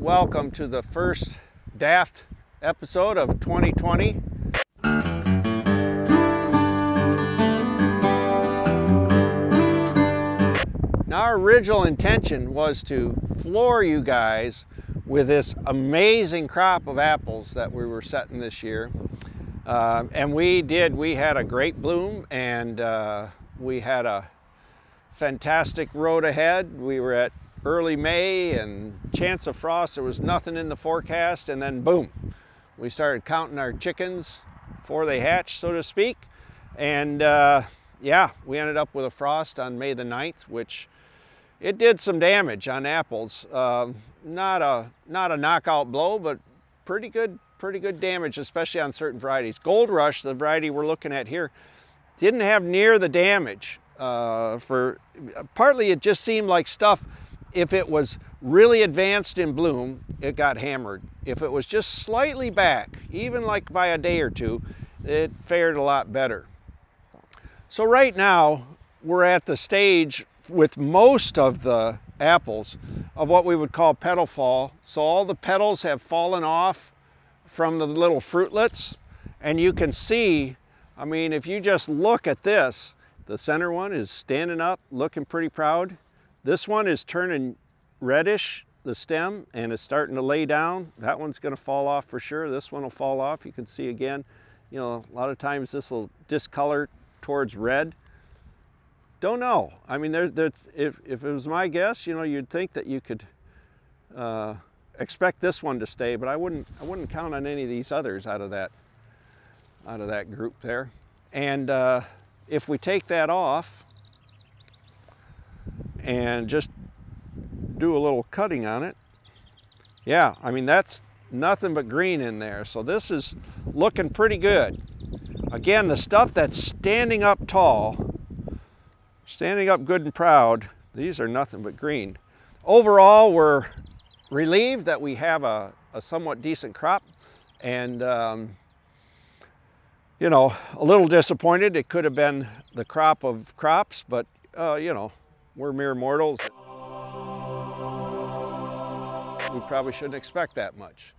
Welcome to the first Daft episode of 2020. Now our original intention was to floor you guys with this amazing crop of apples that we were setting this year. Uh, and we did, we had a great bloom and uh, we had a fantastic road ahead. We were at early May and chance of frost, there was nothing in the forecast and then boom, we started counting our chickens before they hatched, so to speak. And uh, yeah, we ended up with a frost on May the 9th, which it did some damage on apples. Uh, not a not a knockout blow, but pretty good pretty good damage, especially on certain varieties. Gold Rush, the variety we're looking at here, didn't have near the damage. Uh, for partly, it just seemed like stuff. If it was really advanced in bloom, it got hammered. If it was just slightly back, even like by a day or two, it fared a lot better. So right now, we're at the stage with most of the apples of what we would call petal fall. So all the petals have fallen off from the little fruitlets and you can see, I mean, if you just look at this, the center one is standing up, looking pretty proud. This one is turning reddish, the stem, and it's starting to lay down. That one's gonna fall off for sure. This one will fall off. You can see again, you know, a lot of times this will discolor towards red. Don't know. I mean, there, there, if, if it was my guess, you know, you'd think that you could uh, expect this one to stay, but I wouldn't, I wouldn't count on any of these others out of that, out of that group there. And uh, if we take that off and just do a little cutting on it, yeah, I mean, that's nothing but green in there. So this is looking pretty good. Again, the stuff that's standing up tall standing up good and proud. These are nothing but green. Overall, we're relieved that we have a, a somewhat decent crop and um, you know, a little disappointed. It could have been the crop of crops, but uh, you know, we're mere mortals. We probably shouldn't expect that much.